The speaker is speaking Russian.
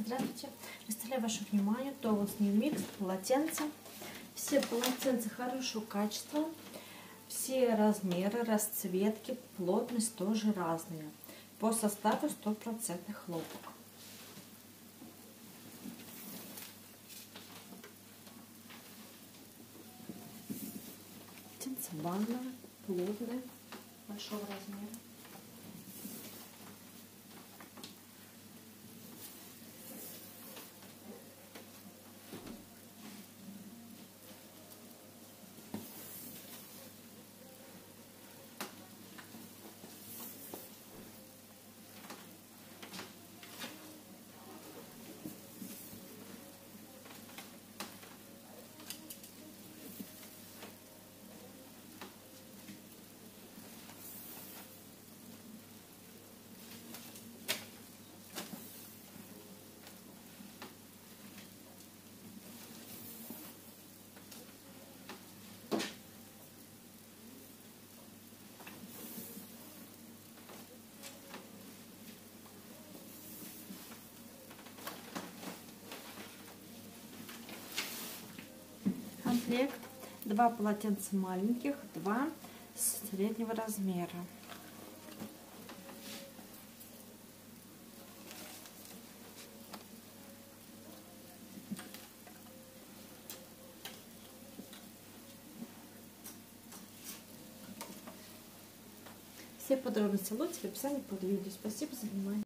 Здравствуйте. Представляю вашему вниманию New Mix полотенца. Все полотенца хорошего качества. Все размеры, расцветки, плотность тоже разные. По составу стопроцентный хлопок. Полотенце банное, плотное, большого размера. Комплект. Два полотенца маленьких, два среднего размера. Все подробности лучше в описании под видео. Спасибо за внимание.